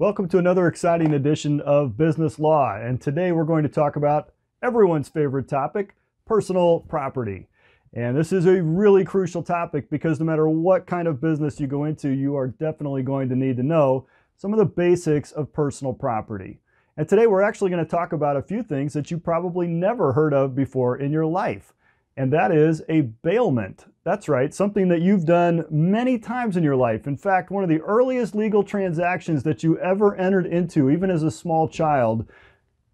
Welcome to another exciting edition of Business Law. And today we're going to talk about everyone's favorite topic personal property. And this is a really crucial topic because no matter what kind of business you go into, you are definitely going to need to know some of the basics of personal property. And today we're actually going to talk about a few things that you probably never heard of before in your life. And that is a bailment. That's right, something that you've done many times in your life. In fact, one of the earliest legal transactions that you ever entered into, even as a small child,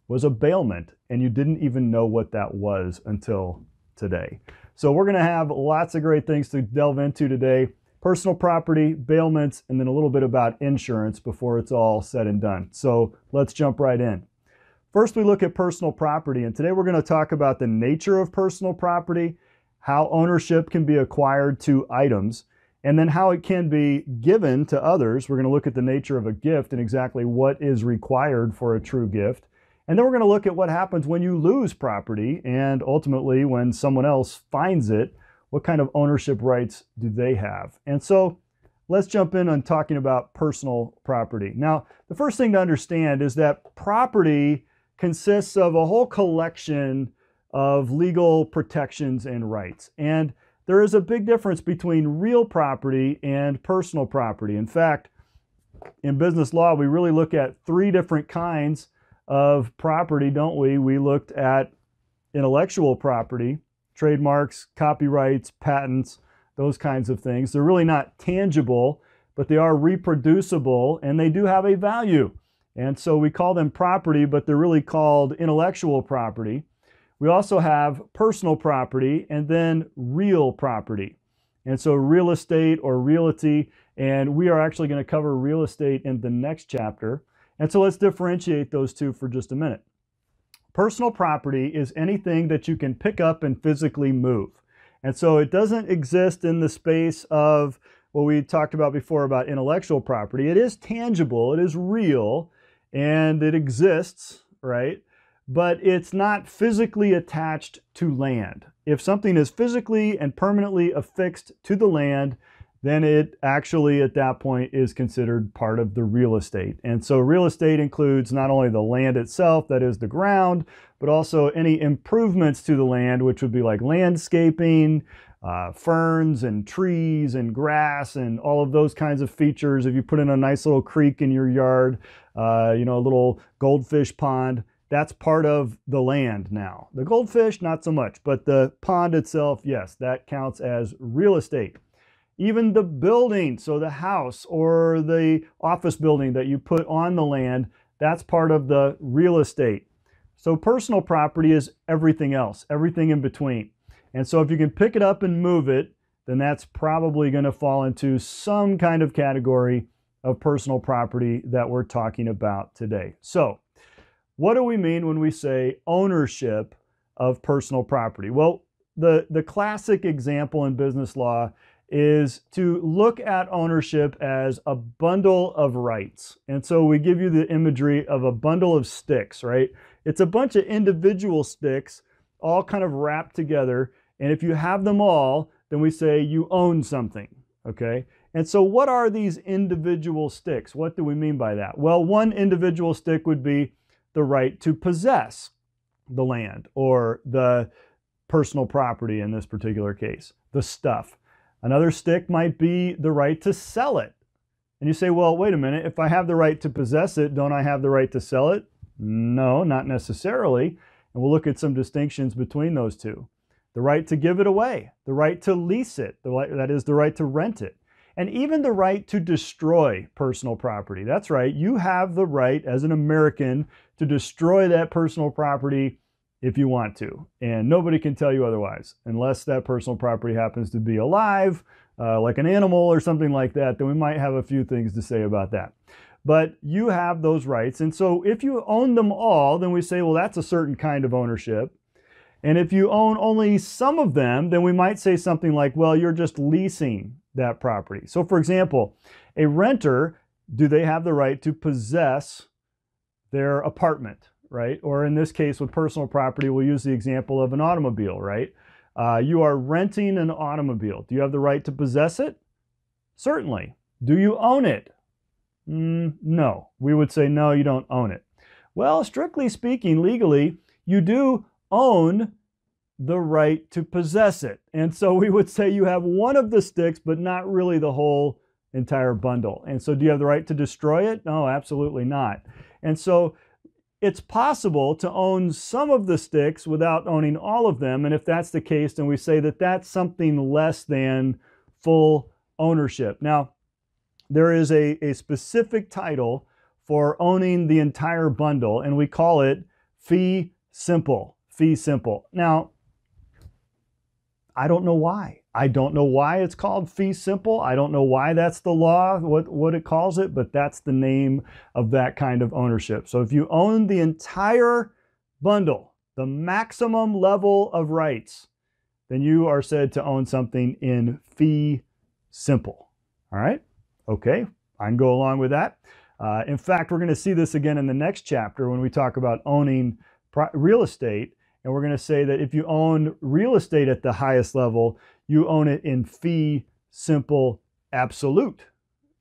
was a bailment. And you didn't even know what that was until today. So we're going to have lots of great things to delve into today personal property, bailments, and then a little bit about insurance before it's all said and done. So let's jump right in. First, we look at personal property, and today we're going to talk about the nature of personal property, how ownership can be acquired to items, and then how it can be given to others. We're going to look at the nature of a gift and exactly what is required for a true gift. And then we're going to look at what happens when you lose property and ultimately when someone else finds it, what kind of ownership rights do they have? And so let's jump in on talking about personal property. Now, the first thing to understand is that property consists of a whole collection of legal protections and rights. And there is a big difference between real property and personal property. In fact, in business law, we really look at three different kinds of property, don't we? We looked at intellectual property, trademarks, copyrights, patents, those kinds of things. They're really not tangible, but they are reproducible and they do have a value. And so we call them property, but they're really called intellectual property. We also have personal property and then real property. And so real estate or realty, and we are actually going to cover real estate in the next chapter. And so let's differentiate those two for just a minute. Personal property is anything that you can pick up and physically move. And so it doesn't exist in the space of what we talked about before about intellectual property. It is tangible, it is real, and it exists, right? But it's not physically attached to land. If something is physically and permanently affixed to the land, then it actually at that point is considered part of the real estate. And so real estate includes not only the land itself, that is the ground, but also any improvements to the land, which would be like landscaping, uh, ferns and trees and grass and all of those kinds of features. If you put in a nice little creek in your yard, uh, you know, a little goldfish pond, that's part of the land now. The goldfish, not so much, but the pond itself, yes, that counts as real estate. Even the building, so the house or the office building that you put on the land, that's part of the real estate. So personal property is everything else, everything in between. And so if you can pick it up and move it, then that's probably going to fall into some kind of category of personal property that we're talking about today. So, what do we mean when we say ownership of personal property? Well, the, the classic example in business law is to look at ownership as a bundle of rights. And so we give you the imagery of a bundle of sticks, right? It's a bunch of individual sticks all kind of wrapped together. And if you have them all, then we say you own something, okay? And so what are these individual sticks? What do we mean by that? Well, one individual stick would be the right to possess the land or the personal property in this particular case, the stuff. Another stick might be the right to sell it. And you say, well, wait a minute, if I have the right to possess it, don't I have the right to sell it? No, not necessarily. And we'll look at some distinctions between those two. The right to give it away, the right to lease it, that is, the right to rent it, and even the right to destroy personal property. That's right, you have the right as an American to destroy that personal property if you want to. And nobody can tell you otherwise, unless that personal property happens to be alive, uh, like an animal or something like that, then we might have a few things to say about that. But you have those rights. And so if you own them all, then we say, well, that's a certain kind of ownership. And if you own only some of them, then we might say something like, well, you're just leasing that property. So, for example, a renter, do they have the right to possess their apartment? right? Or in this case, with personal property, we'll use the example of an automobile, right? Uh, you are renting an automobile. Do you have the right to possess it? Certainly. Do you own it? Mm, no. We would say, no, you don't own it. Well, strictly speaking, legally, you do own the right to possess it. And so we would say you have one of the sticks, but not really the whole entire bundle. And so do you have the right to destroy it? No, absolutely not. And so it's possible to own some of the sticks without owning all of them. And if that's the case, then we say that that's something less than full ownership. Now, there is a, a specific title for owning the entire bundle, and we call it fee simple. Fee simple. Now, I don't know why. I don't know why it's called fee simple. I don't know why that's the law, what, what it calls it, but that's the name of that kind of ownership. So if you own the entire bundle, the maximum level of rights, then you are said to own something in fee simple. All right? Okay, I can go along with that. Uh, in fact, we're going to see this again in the next chapter when we talk about owning real estate. And we're going to say that if you own real estate at the highest level, you own it in fee simple absolute.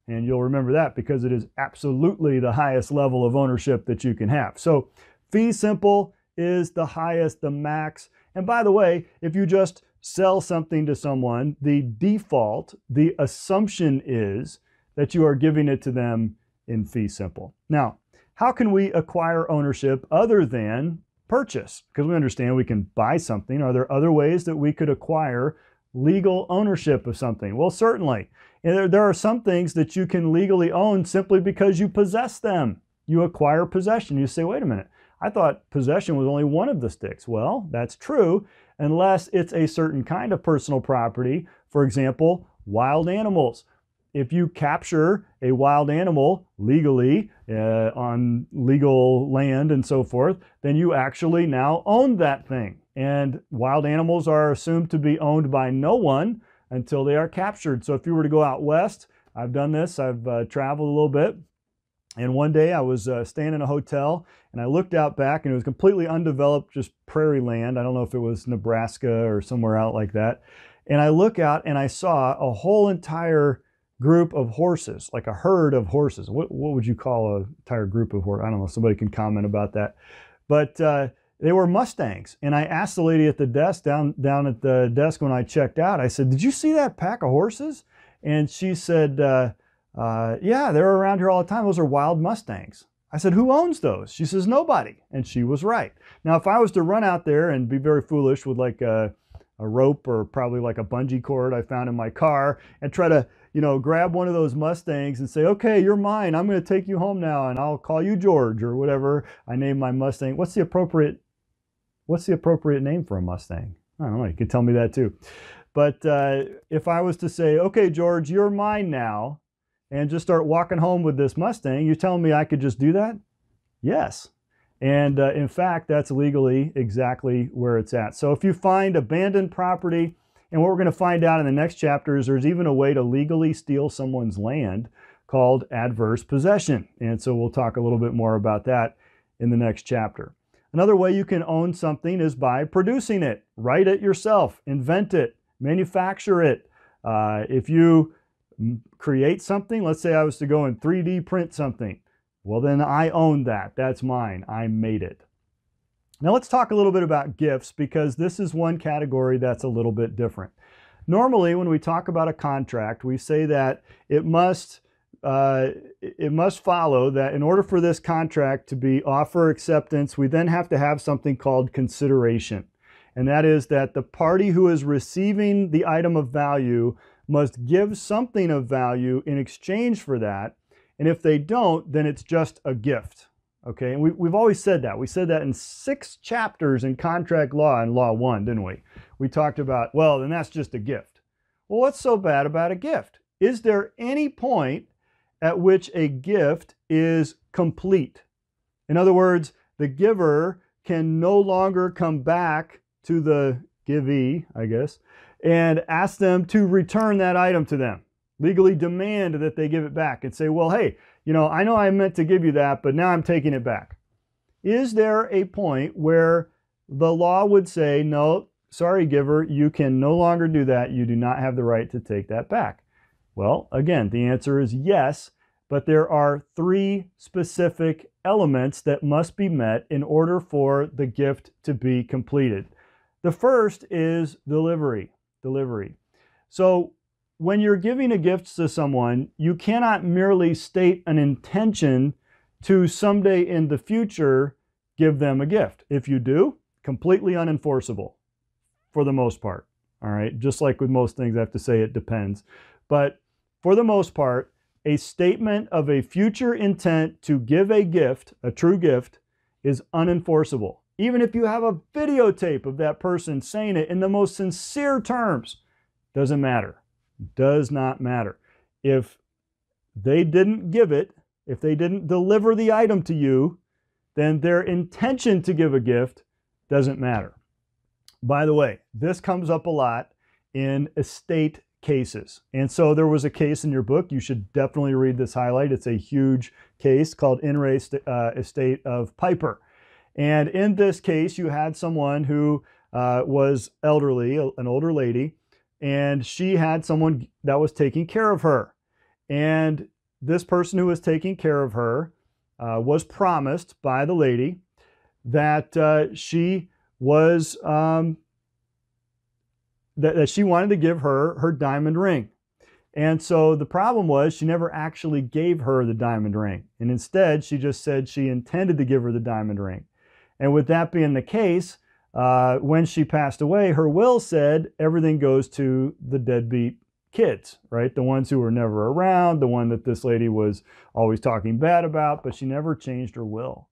And you'll remember that because it is absolutely the highest level of ownership that you can have. So fee simple is the highest, the max. And by the way, if you just sell something to someone, the default, the assumption is that you are giving it to them in fee simple. Now, how can we acquire ownership other than purchase? Because we understand we can buy something. Are there other ways that we could acquire legal ownership of something? Well, certainly. There, there are some things that you can legally own simply because you possess them. You acquire possession. You say, wait a minute, I thought possession was only one of the sticks. Well, that's true, unless it's a certain kind of personal property. For example, wild animals if you capture a wild animal legally uh, on legal land and so forth, then you actually now own that thing. And wild animals are assumed to be owned by no one until they are captured. So if you were to go out west, I've done this, I've uh, traveled a little bit. And one day I was uh, staying in a hotel and I looked out back and it was completely undeveloped, just prairie land. I don't know if it was Nebraska or somewhere out like that. And I look out and I saw a whole entire group of horses, like a herd of horses. What, what would you call a entire group of horses? I don't know. Somebody can comment about that. But uh, they were Mustangs. And I asked the lady at the desk, down, down at the desk when I checked out, I said, Did you see that pack of horses? And she said, uh, uh, Yeah, they're around here all the time. Those are wild Mustangs. I said, Who owns those? She says, Nobody. And she was right. Now, if I was to run out there and be very foolish with like a, a rope or probably like a bungee cord I found in my car and try to you know, grab one of those Mustangs and say, okay, you're mine. I'm going to take you home now and I'll call you George or whatever I name my Mustang. What's the appropriate, what's the appropriate name for a Mustang? I don't know. You could tell me that too. But uh, if I was to say, okay, George, you're mine now, and just start walking home with this Mustang, you're telling me I could just do that? Yes. And uh, in fact, that's legally exactly where it's at. So if you find abandoned property, and what we're going to find out in the next chapter is there's even a way to legally steal someone's land called adverse possession. And so we'll talk a little bit more about that in the next chapter. Another way you can own something is by producing it. Write it yourself, invent it, manufacture it. Uh, if you create something, let's say I was to go and 3D print something, well, then I own that. That's mine. I made it. Now let's talk a little bit about gifts because this is one category that's a little bit different. Normally, when we talk about a contract, we say that it must uh, it must follow that in order for this contract to be offer acceptance, we then have to have something called consideration. And that is that the party who is receiving the item of value must give something of value in exchange for that. And if they don't, then it's just a gift. Okay, and we, we've always said that. We said that in six chapters in contract law in Law 1, didn't we? We talked about, well, then that's just a gift. Well, what's so bad about a gift? Is there any point at which a gift is complete? In other words, the giver can no longer come back to the givee, I guess, and ask them to return that item to them. Legally demand that they give it back and say, well, hey, you know, I know I meant to give you that, but now I'm taking it back. Is there a point where the law would say, no, sorry, giver, you can no longer do that. You do not have the right to take that back? Well, again, the answer is yes. but there are three specific elements that must be met in order for the gift to be completed. The first is delivery. Delivery. So when you're giving a gift to someone, you cannot merely state an intention to someday in the future give them a gift. If you do, completely unenforceable for the most part. All right. Just like with most things, I have to say it depends. But for the most part, a statement of a future intent to give a gift, a true gift, is unenforceable. Even if you have a videotape of that person saying it in the most sincere terms, doesn't matter. Does not matter. If they didn't give it, if they didn't deliver the item to you, then their intention to give a gift doesn't matter. By the way, this comes up a lot in estate cases. And so there was a case in your book. You should definitely read this highlight. It's a huge case called In Re uh, Estate of Piper. And in this case, you had someone who uh, was elderly, an older lady, and she had someone that was taking care of her. And this person who was taking care of her uh, was promised by the lady that uh, she was um, that, that she wanted to give her her diamond ring. And so the problem was she never actually gave her the diamond ring. And instead, she just said she intended to give her the diamond ring. And with that being the case, uh, when she passed away, her will said everything goes to the deadbeat kids, right? The ones who were never around, the one that this lady was always talking bad about, but she never changed her will.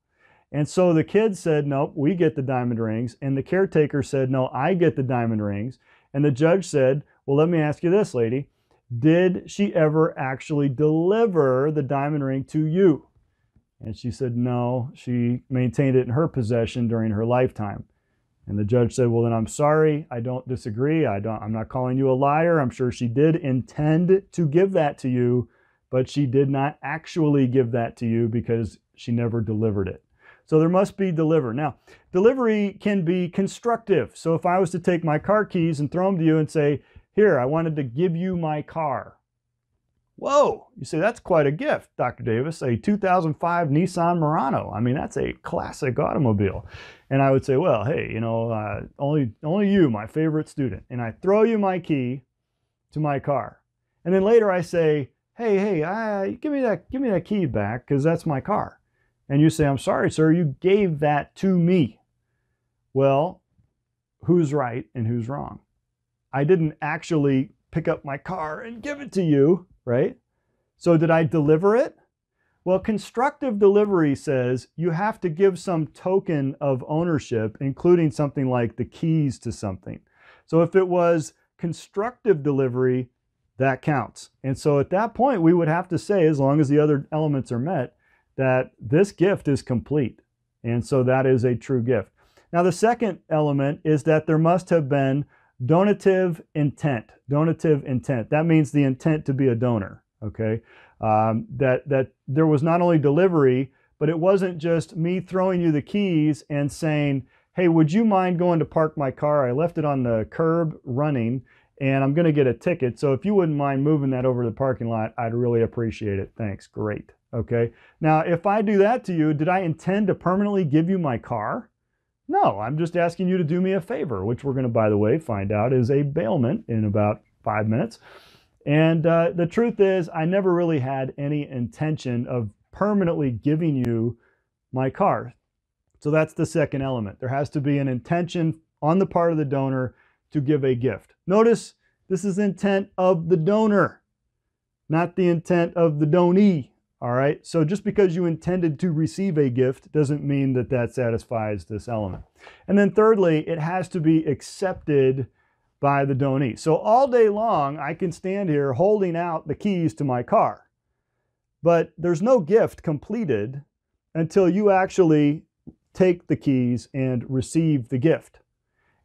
And so the kids said, nope, we get the diamond rings. And the caretaker said, no, I get the diamond rings. And the judge said, Well, let me ask you this, lady. Did she ever actually deliver the diamond ring to you? And she said, No, she maintained it in her possession during her lifetime. And the judge said, Well, then I'm sorry. I don't disagree. I don't, I'm not calling you a liar. I'm sure she did intend to give that to you, but she did not actually give that to you because she never delivered it. So there must be deliver. Now, delivery can be constructive. So if I was to take my car keys and throw them to you and say, here, I wanted to give you my car. Whoa, you say that's quite a gift, Dr. Davis, a 2005 Nissan Murano. I mean, that's a classic automobile. And I would say, well, hey, you know, uh, only, only you, my favorite student. And I throw you my key to my car. And then later I say, hey, hey, uh, give me that, give me that key back because that's my car and you say, I'm sorry, sir, you gave that to me. Well, who's right and who's wrong? I didn't actually pick up my car and give it to you, right? So did I deliver it? Well, constructive delivery says you have to give some token of ownership, including something like the keys to something. So if it was constructive delivery, that counts. And so at that point, we would have to say, as long as the other elements are met, that this gift is complete. And so that is a true gift. Now, the second element is that there must have been donative intent. Donative intent. That means the intent to be a donor. Okay. Um, that that there was not only delivery, but it wasn't just me throwing you the keys and saying, "Hey, would you mind going to park my car? I left it on the curb running, and I'm going to get a ticket. So if you wouldn't mind moving that over to the parking lot, I'd really appreciate it. Thanks. Great." Okay. Now, if I do that to you, did I intend to permanently give you my car? No, I'm just asking you to do me a favor, which we're going to, by the way, find out is a bailment in about five minutes. And uh, the truth is, I never really had any intention of permanently giving you my car. So that's the second element. There has to be an intention on the part of the donor to give a gift. Notice this is intent of the donor, not the intent of the donee. All right, so just because you intended to receive a gift doesn't mean that that satisfies this element. And then thirdly, it has to be accepted by the donee. So all day long, I can stand here holding out the keys to my car, but there's no gift completed until you actually take the keys and receive the gift.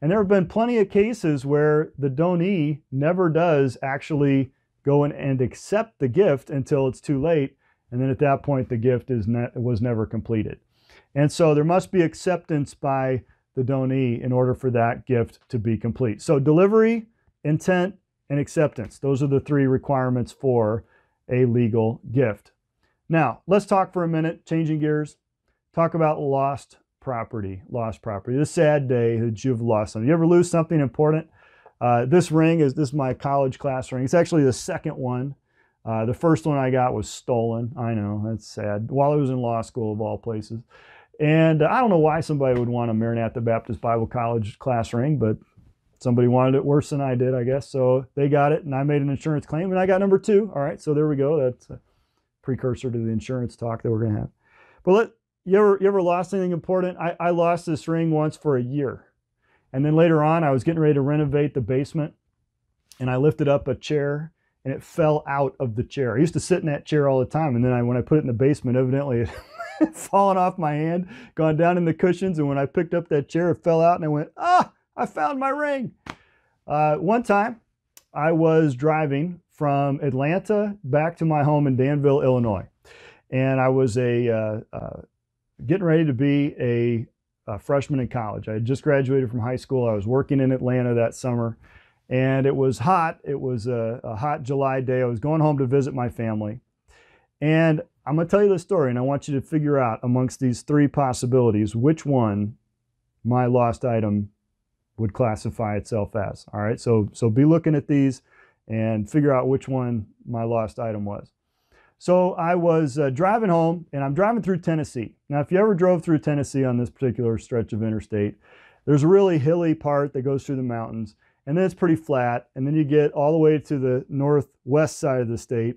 And there have been plenty of cases where the donee never does actually go in and accept the gift until it's too late and then at that point, the gift is ne was never completed. And so there must be acceptance by the donee in order for that gift to be complete. So delivery, intent, and acceptance. Those are the three requirements for a legal gift. Now, let's talk for a minute, changing gears, talk about lost property. Lost property. This sad day that you've lost something. You ever lose something important? Uh, this ring is this is my college class ring. It's actually the second one. Uh, the first one I got was stolen. I know that's sad. While I was in law school, of all places, and I don't know why somebody would want a Maranatha Baptist Bible College class ring, but somebody wanted it worse than I did, I guess. So they got it, and I made an insurance claim, and I got number two. All right, so there we go. That's a precursor to the insurance talk that we're going to have. But let you ever you ever lost anything important? I, I lost this ring once for a year, and then later on, I was getting ready to renovate the basement, and I lifted up a chair. And it fell out of the chair. I used to sit in that chair all the time, and then I, when I put it in the basement, evidently it fallen off my hand, gone down in the cushions, and when I picked up that chair, it fell out, and I went, ah, I found my ring. Uh, one time, I was driving from Atlanta back to my home in Danville, Illinois, and I was a uh, uh, getting ready to be a, a, freshman in college. I had just graduated from high school. I was working in Atlanta that summer, and it was hot. It was a, a hot July day. I was going home to visit my family, and I'm going to tell you the story, and I want you to figure out amongst these three possibilities which one my lost item would classify itself as. All right, so, so be looking at these and figure out which one my lost item was. So I was uh, driving home and I'm driving through Tennessee. Now, if you ever drove through Tennessee on this particular stretch of interstate, there's a really hilly part that goes through the mountains and then it's pretty flat. And then you get all the way to the northwest side of the state.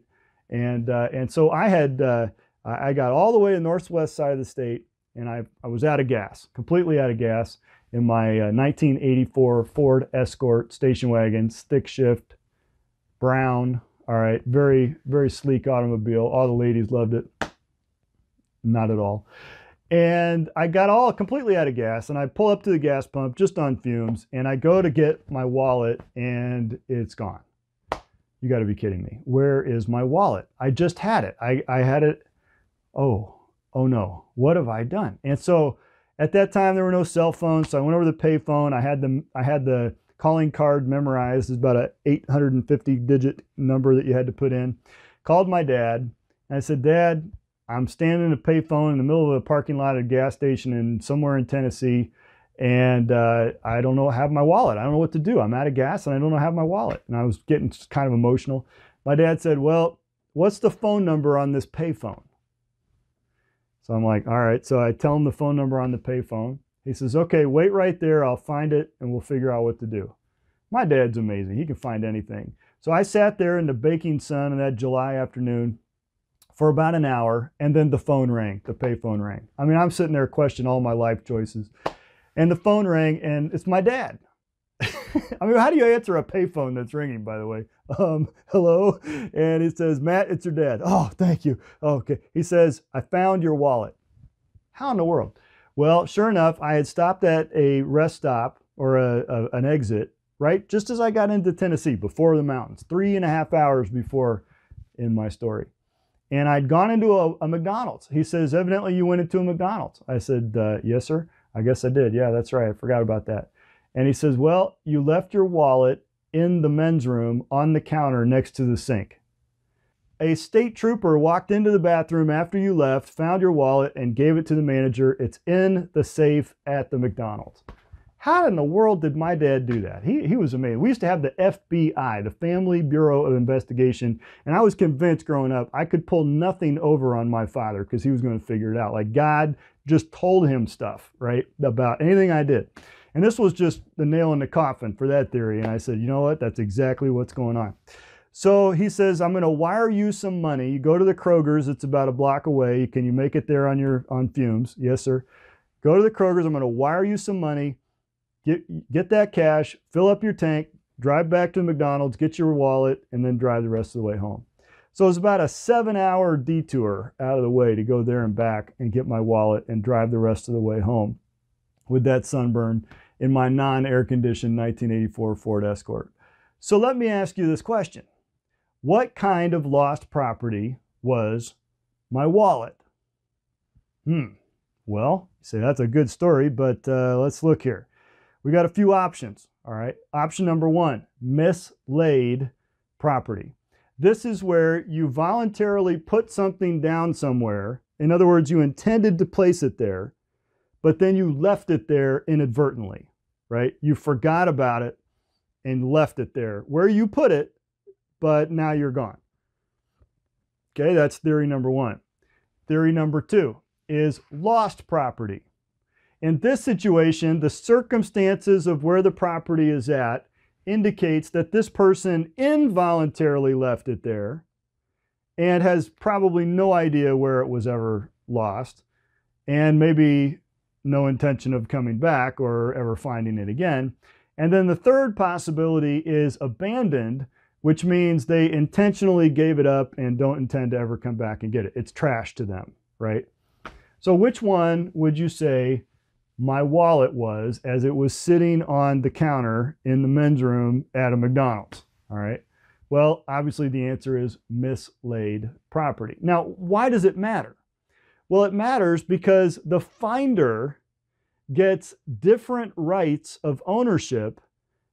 And, uh, and so I had, uh, I got all the way to the northwest side of the state and I, I was out of gas, completely out of gas in my uh, 1984 Ford Escort station wagon, stick shift, brown. All right, very, very sleek automobile. All the ladies loved it. Not at all. And I got all completely out of gas and I pull up to the gas pump just on fumes and I go to get my wallet and it's gone. You got to be kidding me. Where is my wallet? I just had it. I, I had it. Oh, oh no. What have I done? And so at that time, there were no cell phones, so I went over to the payphone. I had the I had the calling card memorized. It's about a 850 digit number that you had to put in. Called my dad, and I said, Dad, I'm standing in a payphone in the middle of a parking lot at a gas station in somewhere in Tennessee, and uh, I don't know have my wallet. I don't know what to do. I'm out of gas, and I don't know have my wallet. And I was getting kind of emotional. My dad said, Well, what's the phone number on this payphone? So I'm like, all right. So I tell him the phone number on the payphone. He says, okay, wait right there. I'll find it and we'll figure out what to do. My dad's amazing. He can find anything. So I sat there in the baking sun in that July afternoon for about an hour and then the phone rang, the payphone rang. I mean, I'm sitting there questioning all my life choices. And the phone rang and it's my dad. I mean, how do you answer a payphone that's ringing, by the way? Um, hello? And he says, Matt, it's your dad. Oh, thank you. Okay. He says, I found your wallet. How in the world? Well, sure enough, I had stopped at a rest stop or a, a, an exit, right? Just as I got into Tennessee before the mountains, three and a half hours before in my story. And I'd gone into a, a McDonald's. He says, evidently you went into a McDonald's. I said, uh, yes, sir. I guess I did. Yeah, that's right. I forgot about that. And he says, Well, you left your wallet in the men's room on the counter next to the sink. A state trooper walked into the bathroom after you left, found your wallet, and gave it to the manager. It's in the safe at the McDonald's. How in the world did my dad do that? He, he was amazing. We used to have the FBI, the Family Bureau of Investigation, and I was convinced growing up I could pull nothing over on my father because he was going to figure it out. Like God just told him stuff, right, about anything I did. And this was just the nail in the coffin for that theory. And I said, you know what? That's exactly what's going on. So he says, I'm going to wire you some money. You go to the Kroger's. It's about a block away. Can you make it there on your on fumes? Yes, sir. Go to the Kroger's. I'm going to wire you some money. Get get that cash. Fill up your tank. Drive back to McDonald's. Get your wallet, and then drive the rest of the way home. So it's about a seven-hour detour out of the way to go there and back and get my wallet and drive the rest of the way home with that sunburn in my non-air conditioned 1984 Ford Escort. So let me ask you this question. What kind of lost property was my wallet? Hmm. Well, say that's a good story, but uh, let's look here. We got a few options. All right. Option number one, mislaid property. This is where you voluntarily put something down somewhere. In other words, you intended to place it there, but then you left it there inadvertently, right? You forgot about it and left it there where you put it, but now you're gone. Okay, that's theory number one. Theory number two is lost property. In this situation, the circumstances of where the property is at indicates that this person involuntarily left it there and has probably no idea where it was ever lost and maybe no intention of coming back or ever finding it again. And then the third possibility is abandoned, which means they intentionally gave it up and don't intend to ever come back and get it. It's trash to them, right? So which one would you say my wallet was as it was sitting on the counter in the men's room at a McDonald's? All right. Well, obviously the answer is mislaid property. Now, why does it matter? Well, it matters because the finder gets different rights of ownership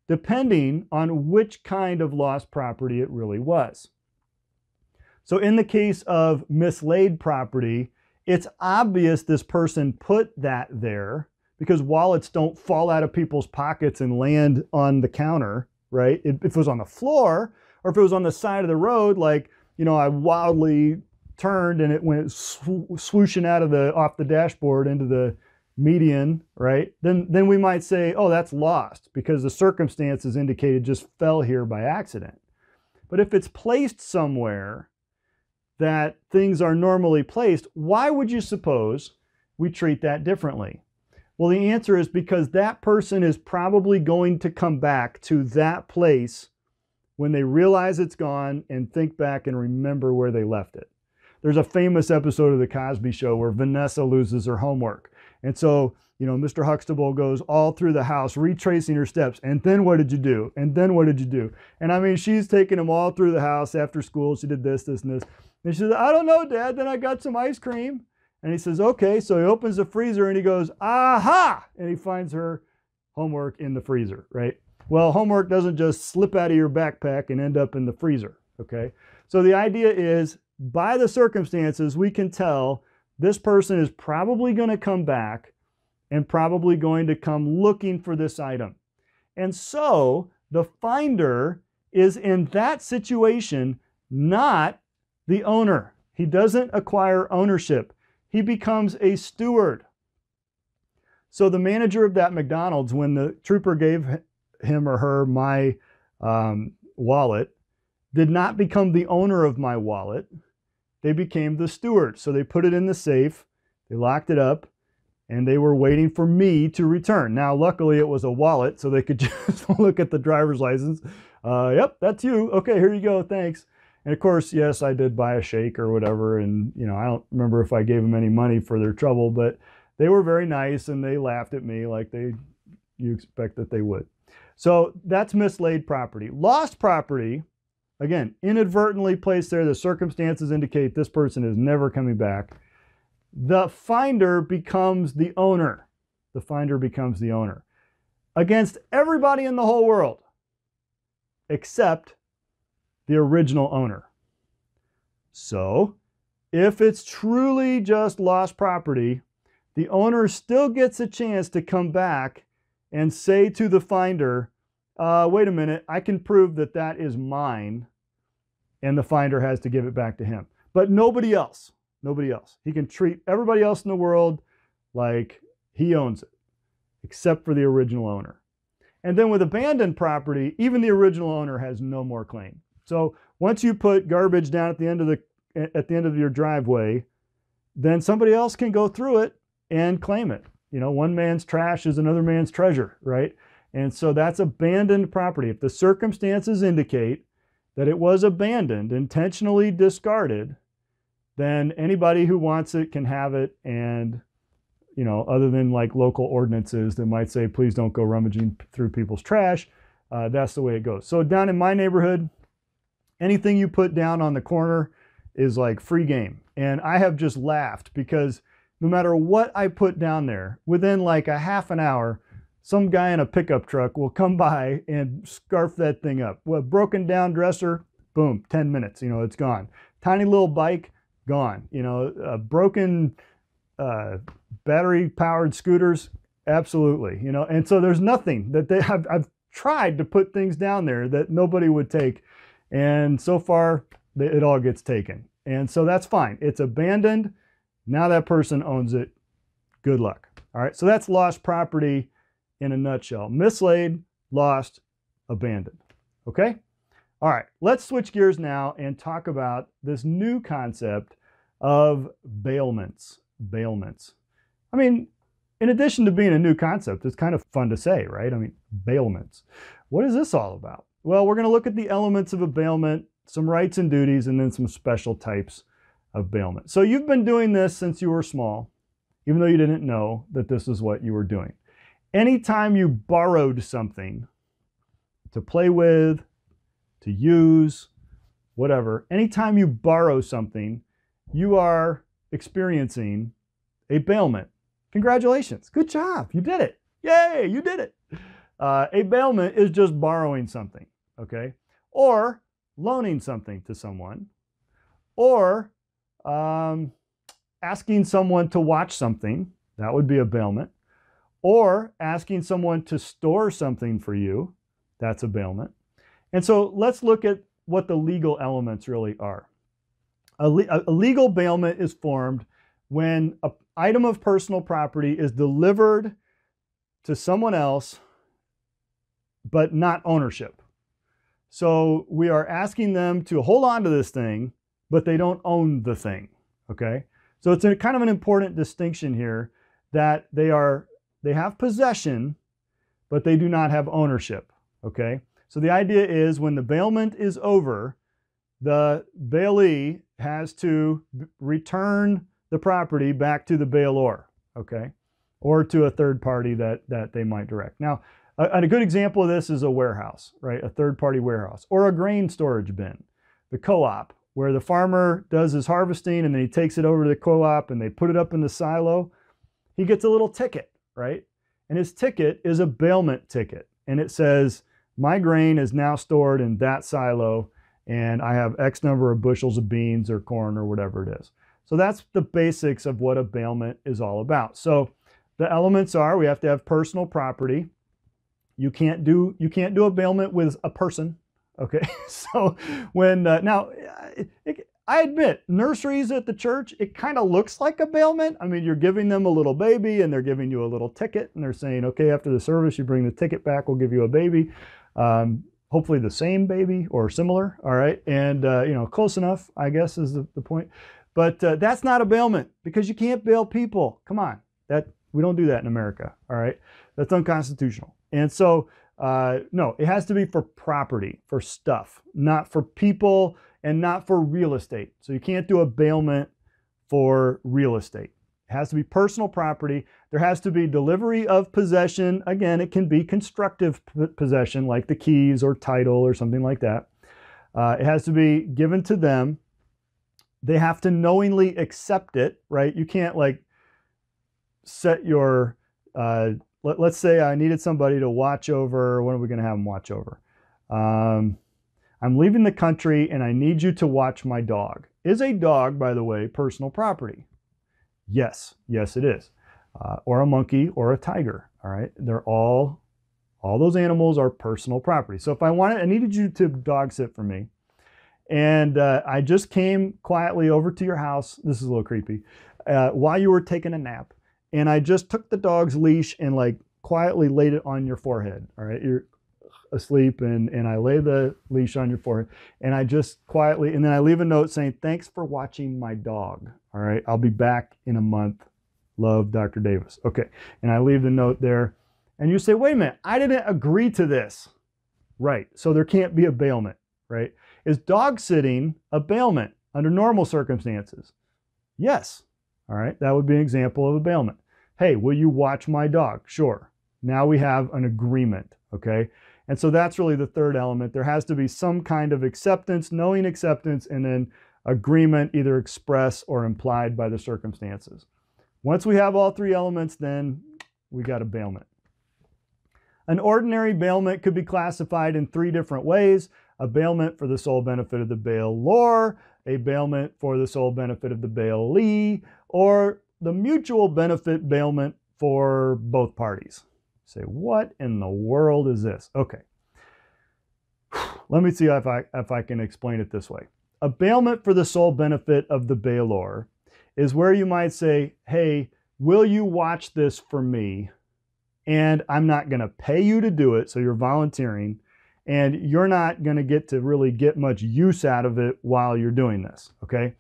depending on which kind of lost property it really was. So in the case of mislaid property, it's obvious this person put that there because wallets don't fall out of people's pockets and land on the counter, right? If it was on the floor or if it was on the side of the road, like, you know, I wildly turned and it went swooshing out of the off the dashboard into the median, right? Then then we might say, oh, that's lost because the circumstances indicated just fell here by accident. But if it's placed somewhere that things are normally placed, why would you suppose we treat that differently? Well, the answer is because that person is probably going to come back to that place when they realize it's gone and think back and remember where they left it. There's a famous episode of The Cosby Show where Vanessa loses her homework. And so, you know, Mr. Huxtable goes all through the house, retracing her steps. And then what did you do? And then what did you do? And I mean, she's taking him all through the house after school. She did this, this, and this. And she says, I don't know, Dad. Then I got some ice cream. And he says, okay. So he opens the freezer and he goes, aha! And he finds her homework in the freezer, right? Well, homework doesn't just slip out of your backpack and end up in the freezer, okay? So the idea is by the circumstances, we can tell this person is probably going to come back and probably going to come looking for this item. And so the finder is in that situation not the owner. He doesn't acquire ownership. He becomes a steward. So the manager of that McDonald's, when the trooper gave him or her my um, wallet, did not become the owner of my wallet they became the steward. So they put it in the safe, they locked it up, and they were waiting for me to return. Now, luckily, it was a wallet, so they could just look at the driver's license. Uh, yep, that's you. Okay, here you go. Thanks. And of course, yes, I did buy a shake or whatever. And, you know, I don't remember if I gave them any money for their trouble, but they were very nice and they laughed at me like they you expect that they would. So that's mislaid property. Lost property Again, inadvertently placed there, the circumstances indicate this person is never coming back. The finder becomes the owner. The finder becomes the owner against everybody in the whole world except the original owner. So, if it's truly just lost property, the owner still gets a chance to come back and say to the finder, uh, wait a minute, I can prove that that is mine, and the finder has to give it back to him. But nobody else, nobody else. He can treat everybody else in the world like he owns it, except for the original owner. And then with abandoned property, even the original owner has no more claim. So once you put garbage down at the end of the at the end of your driveway, then somebody else can go through it and claim it. You know, one man's trash is another man's treasure, right? And so that's abandoned property. If the circumstances indicate that it was abandoned, intentionally discarded, then anybody who wants it can have it. And, you know, other than like local ordinances that might say, please don't go rummaging through people's trash, uh, that's the way it goes. So down in my neighborhood, anything you put down on the corner is like free game. And I have just laughed because no matter what I put down there, within like a half an hour, some guy in a pickup truck will come by and scarf that thing up. Well, broken down dresser, boom, 10 minutes, you know, it's gone. Tiny little bike, gone. You know, uh, broken uh, battery powered scooters, absolutely. You know, and so there's nothing that they have. I've tried to put things down there that nobody would take, and so far it all gets taken. And so that's fine. It's abandoned. Now that person owns it. Good luck. All right. So that's lost property in a nutshell. Mislaid, lost, abandoned. Okay. All right. Let's switch gears now and talk about this new concept of bailments. Bailments. I mean, in addition to being a new concept, it's kind of fun to say, right? I mean, bailments. What is this all about? Well, we're going to look at the elements of a bailment, some rights and duties, and then some special types of bailment. So you've been doing this since you were small, even though you didn't know that this is what you were doing. Anytime you borrowed something to play with, to use, whatever, anytime you borrow something, you are experiencing a bailment. Congratulations. Good job. You did it. Yay, you did it. Uh, a bailment is just borrowing something, okay? Or loaning something to someone, or um, asking someone to watch something. That would be a bailment. Or asking someone to store something for you. That's a bailment. And so let's look at what the legal elements really are. A, le a legal bailment is formed when an item of personal property is delivered to someone else, but not ownership. So we are asking them to hold on to this thing, but they don't own the thing. Okay. So it's a kind of an important distinction here that they are, they have possession, but they do not have ownership. Okay. So the idea is when the bailment is over, the bailee has to return the property back to the bailor, okay, or to a third party that, that they might direct. Now, a, a good example of this is a warehouse, right, a third party warehouse, or a grain storage bin, the co-op, where the farmer does his harvesting and then he takes it over to the co-op and they put it up in the silo. He gets a little ticket, right? And his ticket is a bailment ticket. And it says, my grain is now stored in that silo and I have X number of bushels of beans or corn or whatever it is. So that's the basics of what a bailment is all about. So the elements are we have to have personal property. You can't do you can't do a bailment with a person. Okay, so when uh, now it, it, I admit nurseries at the church it kind of looks like a bailment. I mean you're giving them a little baby and they're giving you a little ticket and they're saying okay after the service you bring the ticket back we'll give you a baby. Um, hopefully the same baby or similar, all right? And, uh, you know, close enough, I guess is the, the point. But uh, that's not a bailment because you can't bail people. Come on, that we don't do that in America, all right? That's unconstitutional. And so, uh, no, it has to be for property, for stuff, not for people and not for real estate. So you can't do a bailment for real estate. It has to be personal property. There has to be delivery of possession. Again, it can be constructive possession like the keys or title or something like that. Uh, it has to be given to them. They have to knowingly accept it, right? You can't like set your, uh, let, us say I needed somebody to watch over, what are we going to have them watch over? Um, I'm leaving the country and I need you to watch my dog. Is a dog, by the way, personal property? Yes, yes, it is. Uh, or a monkey or a tiger. All right, they're all all those animals are personal property. So if I wanted, I needed you to dog sit for me, and uh, I just came quietly over to your house. This is a little creepy. Uh, while you were taking a nap, and I just took the dog's leash and like quietly laid it on your forehead. All right, you're asleep and, and I lay the leash on your forehead and I just quietly, and then I leave a note saying, thanks for watching my dog. All right. I'll be back in a month. Love Dr. Davis. Okay. And I leave the note there and you say, wait a minute, I didn't agree to this. Right. So there can't be a bailment, right? Is dog sitting a bailment under normal circumstances? Yes. All right. That would be an example of a bailment. Hey, will you watch my dog? Sure. Now we have an agreement. Okay. And so that's really the third element. There has to be some kind of acceptance, knowing acceptance, and then agreement, either express or implied by the circumstances. Once we have all three elements, then we got a bailment. An ordinary bailment could be classified in three different ways. a bailment for the sole benefit of the bailor, a bailment for the sole benefit of the bailee, or the mutual benefit bailment for both parties. Say, what in the world is this? Okay. Let me see if I, if I can explain it this way. A bailment for the sole benefit of the bailor is where you might say, hey, will you watch this for me? And I'm not going to pay you to do it, so you're volunteering, and you're not going to get to really get much use out of it while you're doing this, okay?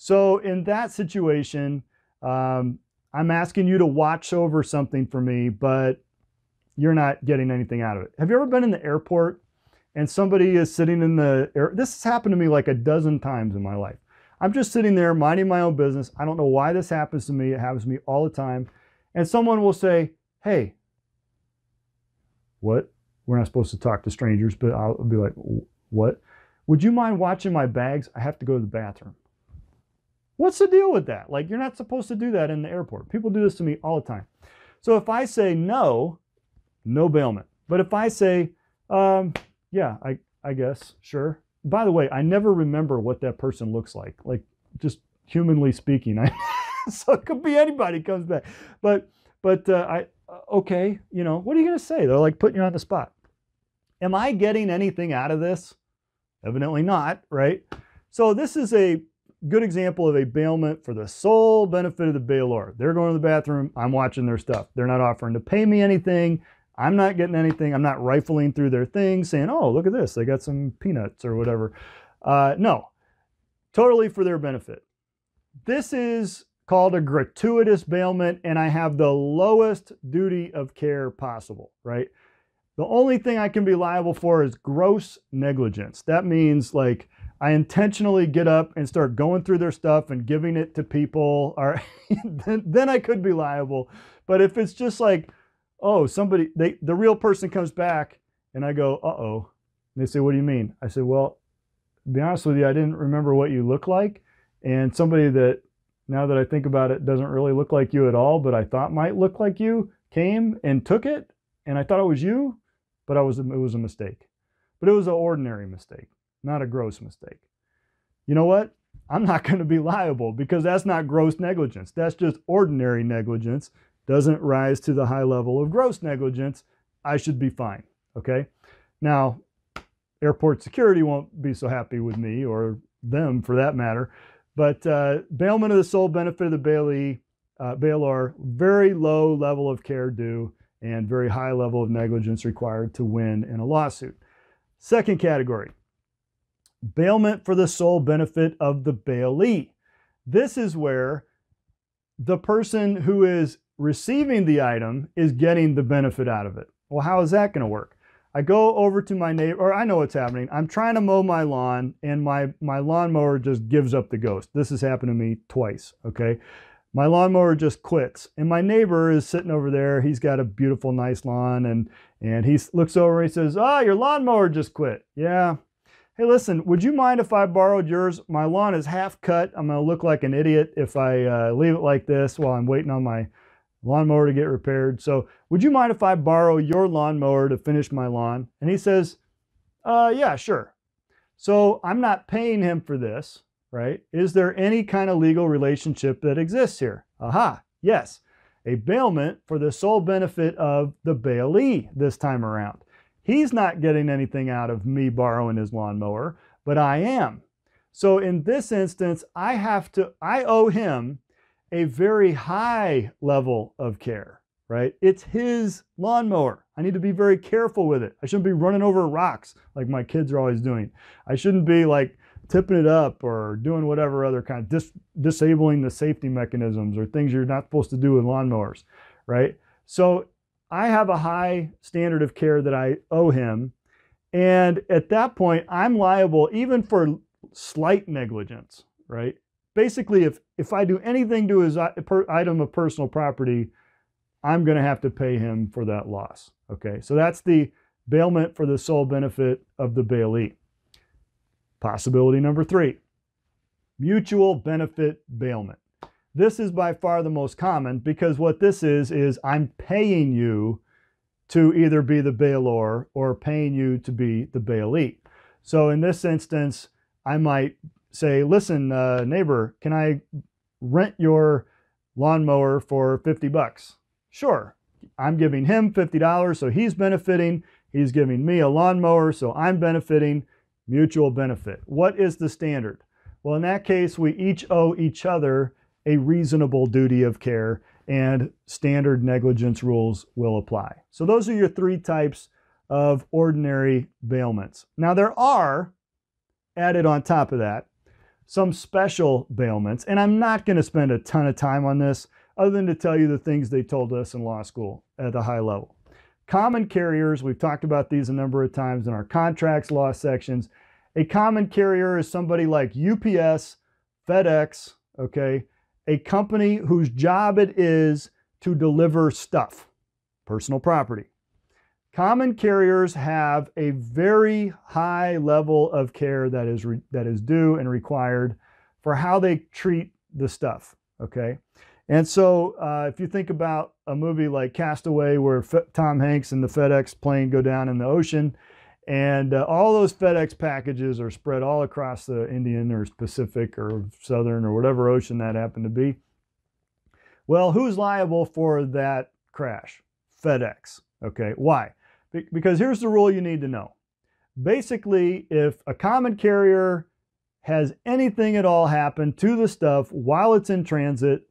So in that situation, um, I'm asking you to watch over something for me, but you're not getting anything out of it. Have you ever been in the airport and somebody is sitting in the air? This has happened to me like a dozen times in my life. I'm just sitting there minding my own business. I don't know why this happens to me. It happens to me all the time. And someone will say, Hey, what? We're not supposed to talk to strangers, but I'll be like, What? Would you mind watching my bags? I have to go to the bathroom. What's the deal with that? Like, you're not supposed to do that in the airport. People do this to me all the time. So if I say no, no bailment. But if I say, um, yeah, I, I guess, sure. By the way, I never remember what that person looks like, like just humanly speaking. I, so it could be anybody comes back. But, but uh, I, uh, okay, you know, what are you going to say? They're like putting you on the spot. Am I getting anything out of this? Evidently not, right? So this is a good example of a bailment for the sole benefit of the bailor. They're going to the bathroom. I'm watching their stuff. They're not offering to pay me anything. I'm not getting anything. I'm not rifling through their things saying, oh, look at this. They got some peanuts or whatever. Uh, no, totally for their benefit. This is called a gratuitous bailment, and I have the lowest duty of care possible, right? The only thing I can be liable for is gross negligence. That means like I intentionally get up and start going through their stuff and giving it to people, or then, then I could be liable. But if it's just like, oh, somebody, they, the real person comes back and I go, uh oh. They say, what do you mean? I said, well, be honest with you, I didn't remember what you look like. And somebody that, now that I think about it, doesn't really look like you at all, but I thought might look like you, came and took it. And I thought it was you, but I was, it was a mistake. But it was an ordinary mistake, not a gross mistake. You know what? I'm not going to be liable because that's not gross negligence. That's just ordinary negligence doesn't rise to the high level of gross negligence, I should be fine. Okay. Now, airport security won't be so happy with me or them for that matter. But uh, bailment of the sole benefit of the bailee, uh, bailor, very low level of care due and very high level of negligence required to win in a lawsuit. Second category, bailment for the sole benefit of the bailee. This is where the person who is receiving the item is getting the benefit out of it. Well, how is that going to work? I go over to my neighbor, or I know what's happening. I'm trying to mow my lawn, and my, my lawnmower just gives up the ghost. This has happened to me twice, okay? My lawnmower just quits, and my neighbor is sitting over there. He's got a beautiful, nice lawn, and, and he looks over and he says, Oh, your lawnmower just quit. Yeah. Hey, listen, would you mind if I borrowed yours? My lawn is half cut. I'm going to look like an idiot if I uh, leave it like this while I'm waiting on my lawnmower to get repaired. So would you mind if I borrow your lawnmower to finish my lawn? And he says, uh, yeah, sure. So I'm not paying him for this, right? Is there any kind of legal relationship that exists here? Aha, yes. A bailment for the sole benefit of the bailee this time around. He's not getting anything out of me borrowing his lawnmower, but I am. So in this instance, I have to, I owe him a very high level of care, right? It's his lawnmower. I need to be very careful with it. I shouldn't be running over rocks like my kids are always doing. I shouldn't be like tipping it up or doing whatever other kind of dis- disabling the safety mechanisms or things you're not supposed to do with lawnmowers, right? So I have a high standard of care that I owe him. And at that point, I'm liable even for slight negligence, right? basically, if, if I do anything to his item of personal property, I'm going to have to pay him for that loss. Okay, so that's the bailment for the sole benefit of the bailee. Possibility number three, mutual benefit bailment. This is by far the most common because what this is, is I'm paying you to either be the bailor or paying you to be the bailee. So in this instance, I might say, listen, uh, neighbor, can I rent your lawnmower for 50 bucks? Sure. I'm giving him $50, so he's benefiting. He's giving me a lawnmower, so I'm benefiting. Mutual benefit. What is the standard? Well, in that case, we each owe each other a reasonable duty of care and standard negligence rules will apply. So those are your three types of ordinary bailments. Now there are added on top of that some special bailments, and I'm not going to spend a ton of time on this other than to tell you the things they told us in law school at a high level. Common carriers, we've talked about these a number of times in our contracts law sections. A common carrier is somebody like UPS, FedEx, okay, a company whose job it is to deliver stuff, personal property. Common carriers have a very high level of care that is, that is due and required for how they treat the stuff, okay? And so uh, if you think about a movie like Castaway where F Tom Hanks and the FedEx plane go down in the ocean and uh, all those FedEx packages are spread all across the Indian or Pacific or Southern or whatever ocean that happened to be. Well, who's liable for that crash? FedEx. Okay, why? Because here's the rule you need to know. Basically, if a common carrier has anything at all happen to the stuff while it's in transit,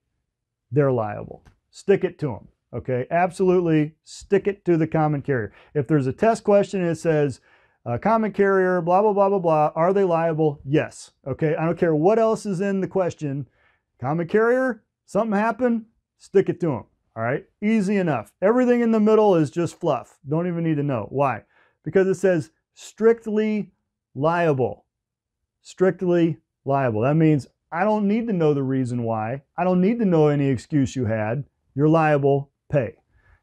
they're liable. Stick it to them. Okay, absolutely stick it to the common carrier. If there's a test question and it says, uh, common carrier, blah, blah, blah, blah, blah, are they liable? Yes. Okay, I don't care what else is in the question. Common carrier, something happened, stick it to them. All right, easy enough. Everything in the middle is just fluff. Don't even need to know. Why? Because it says strictly liable. Strictly liable. That means I don't need to know the reason why. I don't need to know any excuse you had. You're liable, pay.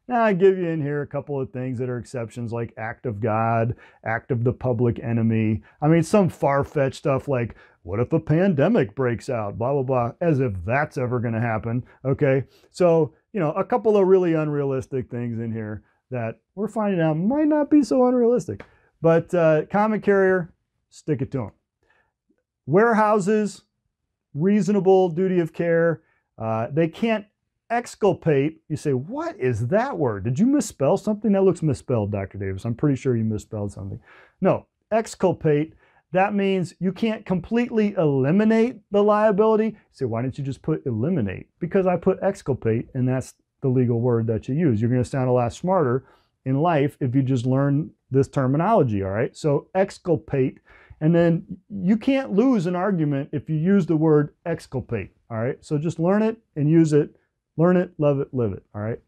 Now I give you in here a couple of things that are exceptions like act of God, act of the public enemy. I mean, some far-fetched stuff like what if a pandemic breaks out, blah, blah, blah, as if that's ever going to happen. Okay. So you know, a couple of really unrealistic things in here that we're finding out might not be so unrealistic. But uh, common carrier, stick it to them. Warehouses, reasonable duty of care. Uh, they can't exculpate. You say, what is that word? Did you misspell something? That looks misspelled, Dr. Davis. I'm pretty sure you misspelled something. No, exculpate that means you can't completely eliminate the liability. Say, why didn't you just put eliminate? Because I put exculpate, and that's the legal word that you use. You're going to sound a lot smarter in life if you just learn this terminology, all right? So exculpate, and then you can't lose an argument if you use the word exculpate, all right? So just learn it and use it. Learn it, love it, live it, all right?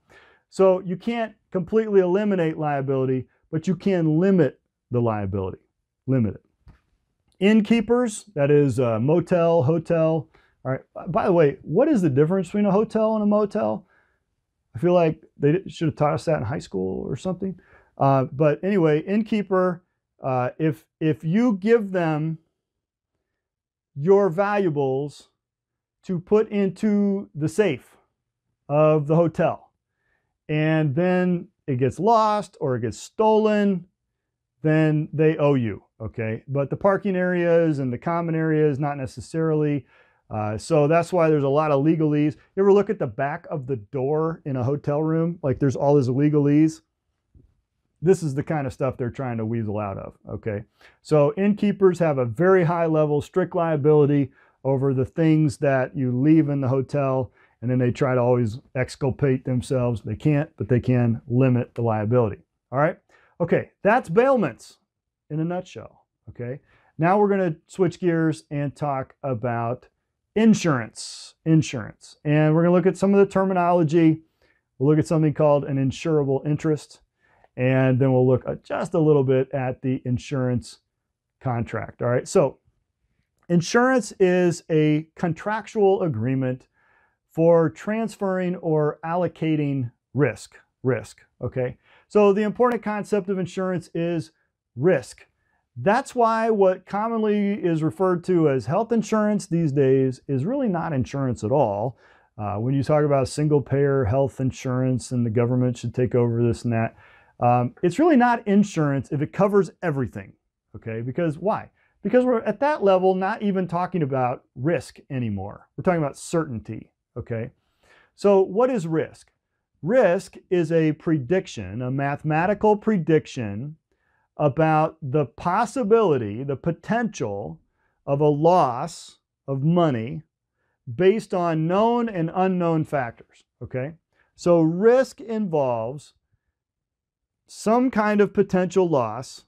So you can't completely eliminate liability, but you can limit the liability, limit it. Innkeepers, that is a motel, hotel. All right. By the way, what is the difference between a hotel and a motel? I feel like they should have taught us that in high school or something. Uh, but anyway, innkeeper, uh, if if you give them your valuables to put into the safe of the hotel, and then it gets lost or it gets stolen, then they owe you okay? But the parking areas and the common areas, not necessarily. Uh, so that's why there's a lot of legalese. You ever look at the back of the door in a hotel room? Like there's all this legalese. This is the kind of stuff they're trying to weasel out of, okay? So innkeepers have a very high level, strict liability over the things that you leave in the hotel, and then they try to always exculpate themselves. They can't, but they can limit the liability, all right? Okay, that's bailments in a nutshell. Okay. Now we're going to switch gears and talk about insurance. Insurance. And we're going to look at some of the terminology. We'll look at something called an insurable interest. And then we'll look uh, just a little bit at the insurance contract. All right. So insurance is a contractual agreement for transferring or allocating risk. Risk. Okay. So the important concept of insurance is risk. That's why what commonly is referred to as health insurance these days is really not insurance at all. Uh, when you talk about single payer health insurance and the government should take over this and that, um, it's really not insurance if it covers everything. Okay, because why? Because we're at that level not even talking about risk anymore. We're talking about certainty. Okay, so what is risk? Risk is a prediction, a mathematical prediction about the possibility, the potential of a loss of money based on known and unknown factors. Okay? So risk involves some kind of potential loss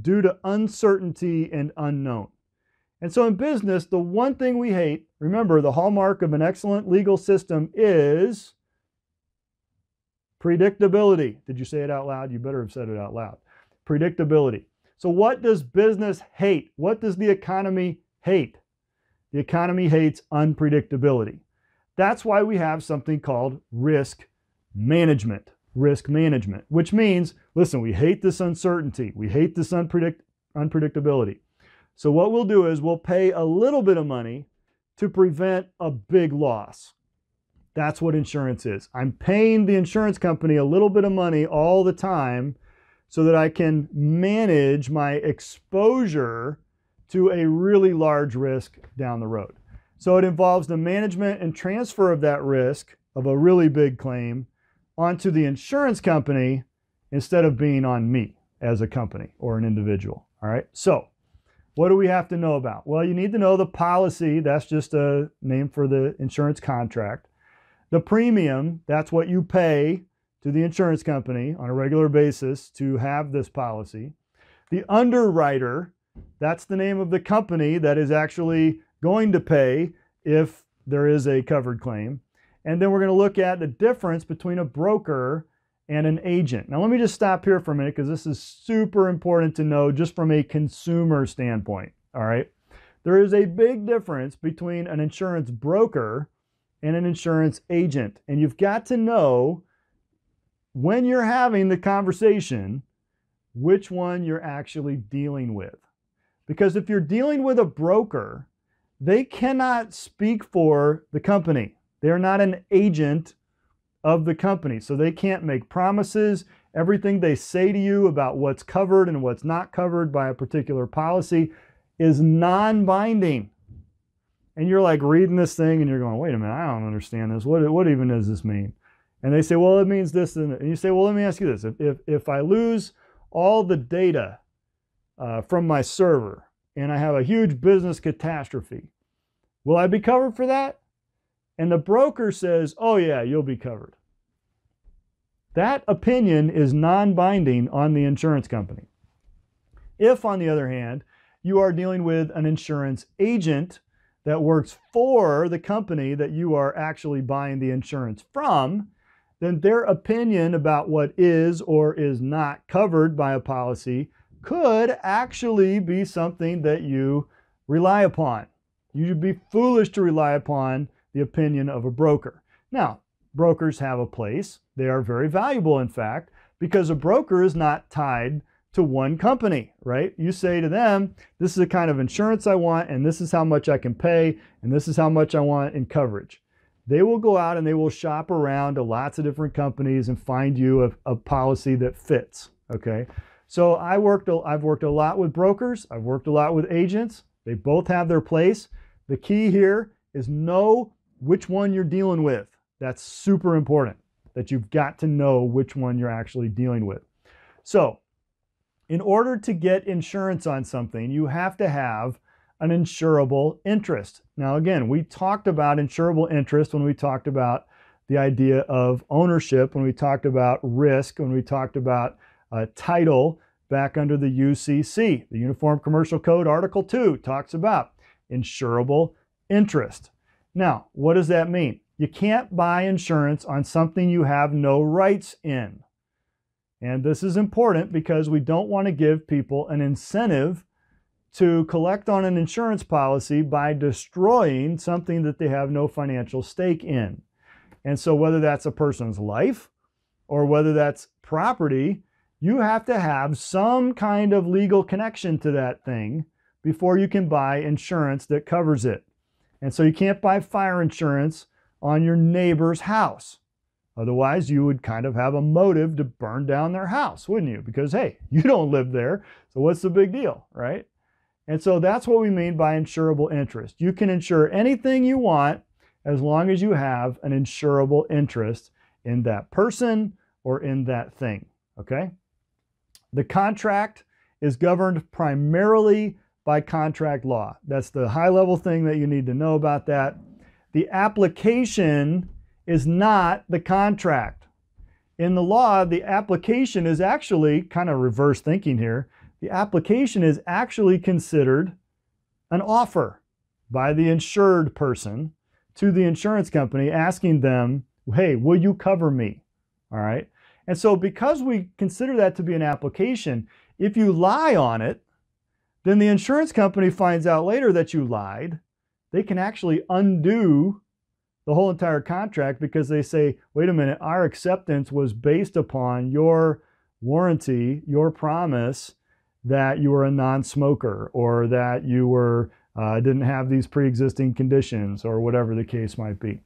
due to uncertainty and unknown. And so in business, the one thing we hate, remember, the hallmark of an excellent legal system is predictability. Did you say it out loud? You better have said it out loud. Predictability. So, what does business hate? What does the economy hate? The economy hates unpredictability. That's why we have something called risk management. Risk management, which means, listen, we hate this uncertainty. We hate this unpredict- unpredictability. So, what we'll do is we'll pay a little bit of money to prevent a big loss. That's what insurance is. I'm paying the insurance company a little bit of money all the time so that I can manage my exposure to a really large risk down the road. So it involves the management and transfer of that risk of a really big claim onto the insurance company instead of being on me as a company or an individual. All right. So, what do we have to know about? Well, you need to know the policy. That's just a name for the insurance contract. The premium, that's what you pay to the insurance company on a regular basis to have this policy. The underwriter, that's the name of the company that is actually going to pay if there is a covered claim. And then we're going to look at the difference between a broker and an agent. Now, let me just stop here for a minute because this is super important to know just from a consumer standpoint. All right. There is a big difference between an insurance broker and an insurance agent. And you've got to know when you're having the conversation which one you're actually dealing with. Because if you're dealing with a broker, they cannot speak for the company. They're not an agent of the company. So they can't make promises. Everything they say to you about what's covered and what's not covered by a particular policy is non binding. And you're like reading this thing and you're going, wait a minute, I don't understand this. What, what even does this mean? And they say, well, it means this. And you say, well, let me ask you this. If, if, if I lose all the data uh, from my server and I have a huge business catastrophe, will I be covered for that? And the broker says, oh, yeah, you'll be covered. That opinion is non binding on the insurance company. If, on the other hand, you are dealing with an insurance agent that works for the company that you are actually buying the insurance from, then their opinion about what is or is not covered by a policy could actually be something that you rely upon. You should be foolish to rely upon the opinion of a broker. Now, brokers have a place. They are very valuable, in fact, because a broker is not tied to one company, right? You say to them, this is the kind of insurance I want, and this is how much I can pay, and this is how much I want in coverage they will go out and they will shop around to lots of different companies and find you a, a policy that fits. Okay. So I worked, I've worked a lot with brokers. I've worked a lot with agents. They both have their place. The key here is know which one you're dealing with. That's super important that you've got to know which one you're actually dealing with. So in order to get insurance on something, you have to have an insurable interest. Now, again, we talked about insurable interest when we talked about the idea of ownership, when we talked about risk, when we talked about uh, title back under the UCC. The Uniform Commercial Code, Article 2, talks about insurable interest. Now, what does that mean? You can't buy insurance on something you have no rights in. And this is important because we don't want to give people an incentive to collect on an insurance policy by destroying something that they have no financial stake in. And so, whether that's a person's life or whether that's property, you have to have some kind of legal connection to that thing before you can buy insurance that covers it. And so, you can't buy fire insurance on your neighbor's house. Otherwise, you would kind of have a motive to burn down their house, wouldn't you? Because, hey, you don't live there. So what's the big deal, right? And so that's what we mean by insurable interest. You can insure anything you want as long as you have an insurable interest in that person or in that thing, okay? The contract is governed primarily by contract law. That's the high level thing that you need to know about that. The application is not the contract. In the law, the application is actually kind of reverse thinking here. The application is actually considered an offer by the insured person to the insurance company asking them, hey, will you cover me? All right. And so, because we consider that to be an application, if you lie on it, then the insurance company finds out later that you lied. They can actually undo the whole entire contract because they say, wait a minute, our acceptance was based upon your warranty, your promise that you were a non smoker or that you were. Uh, didn't have these pre-existing conditions or whatever the case might be.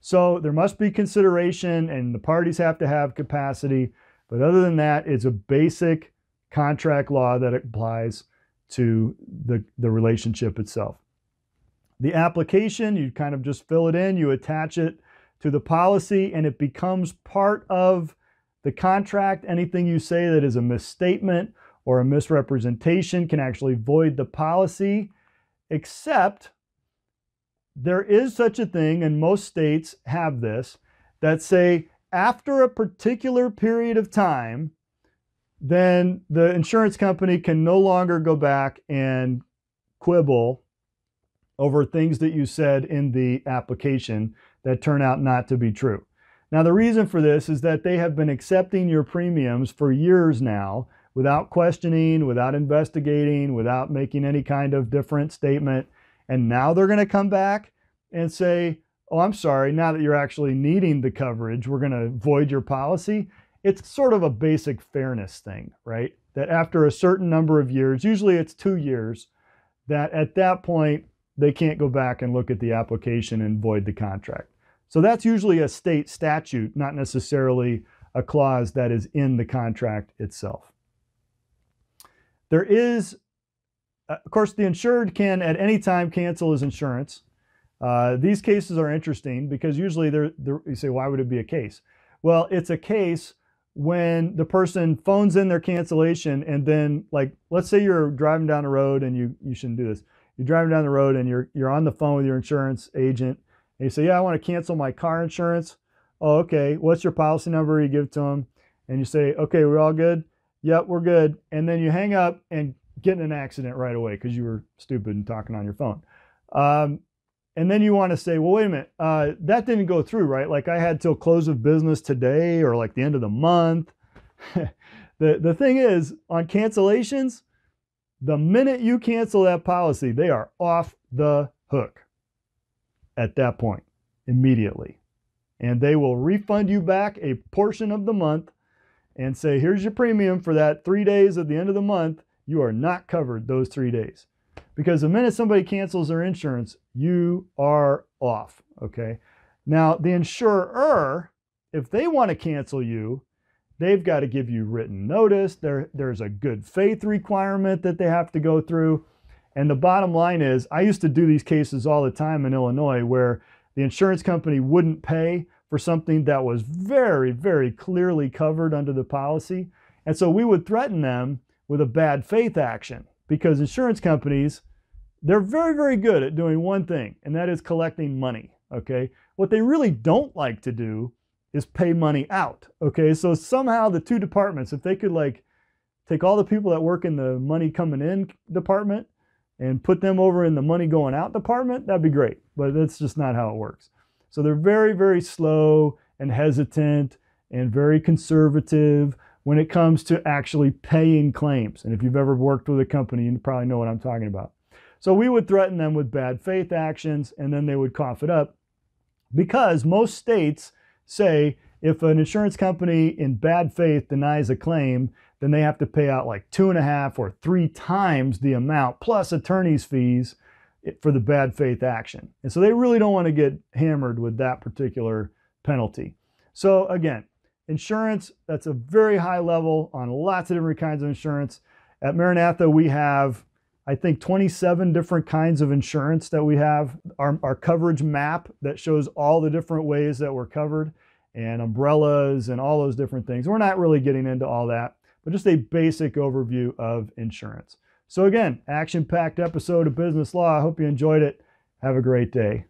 So there must be consideration and the parties have to have capacity. But other than that, it's a basic contract law that applies to the, the relationship itself. The application, you kind of just fill it in, you attach it to the policy, and it becomes part of the contract. Anything you say that is a misstatement or a misrepresentation can actually void the policy, except there is such a thing, and most states have this, that say after a particular period of time, then the insurance company can no longer go back and quibble over things that you said in the application that turn out not to be true. Now, the reason for this is that they have been accepting your premiums for years now without questioning, without investigating, without making any kind of different statement. And now they're going to come back and say, oh, I'm sorry, now that you're actually needing the coverage, we're going to void your policy. It's sort of a basic fairness thing, right? That after a certain number of years, usually it's two years, that at that point, they can't go back and look at the application and void the contract. So that's usually a state statute, not necessarily a clause that is in the contract itself. There is uh, of course, the insured can at any time cancel his insurance. Uh, these cases are interesting because usually they're, they're, you say, why would it be a case? Well, it's a case when the person phones in their cancellation and then, like, let's say you're driving down the road and you you shouldn't do this. You're driving down the road and you're you're on the phone with your insurance agent and you say, yeah, I want to cancel my car insurance. Oh, okay. What's your policy number? You give to them and you say, okay, we're all good. Yep, we're good. And then you hang up and get in an accident right away because you were stupid and talking on your phone. Um, and then you want to say, well, wait a minute, uh, that didn't go through, right? Like I had till close of business today or like the end of the month. the, the thing is, on cancellations, the minute you cancel that policy, they are off the hook at that point immediately. And they will refund you back a portion of the month and say, here's your premium for that three days at the end of the month you are not covered those three days. Because the minute somebody cancels their insurance, you are off. Okay. Now, the insurer, if they want to cancel you, they've got to give you written notice. There, there's a good faith requirement that they have to go through. And the bottom line is, I used to do these cases all the time in Illinois where the insurance company wouldn't pay for something that was very, very clearly covered under the policy. And so we would threaten them with a bad faith action because insurance companies, they're very, very good at doing one thing, and that is collecting money. Okay. What they really don't like to do is pay money out. Okay. So somehow the two departments, if they could like take all the people that work in the money coming in department and put them over in the money going out department, that'd be great. But that's just not how it works. So they're very, very slow and hesitant and very conservative when it comes to actually paying claims. And if you've ever worked with a company, you probably know what I'm talking about. So we would threaten them with bad faith actions and then they would cough it up because most states say if an insurance company in bad faith denies a claim, then they have to pay out like two and a half or three times the amount plus attorney's fees eh, for the bad faith action. And so they really don't want to get hammered with that particular penalty. So again, insurance, that's a very high level on lots of different kinds of insurance. At Maranatha, we have, I think, 27 different kinds of insurance that we have. Our, our coverage map that shows all the different ways that we're covered and umbrellas and all those different things. We're not really getting into all that, but just a basic overview of insurance. So again, action-packed episode of Business Law. I hope you enjoyed it. Have a great day.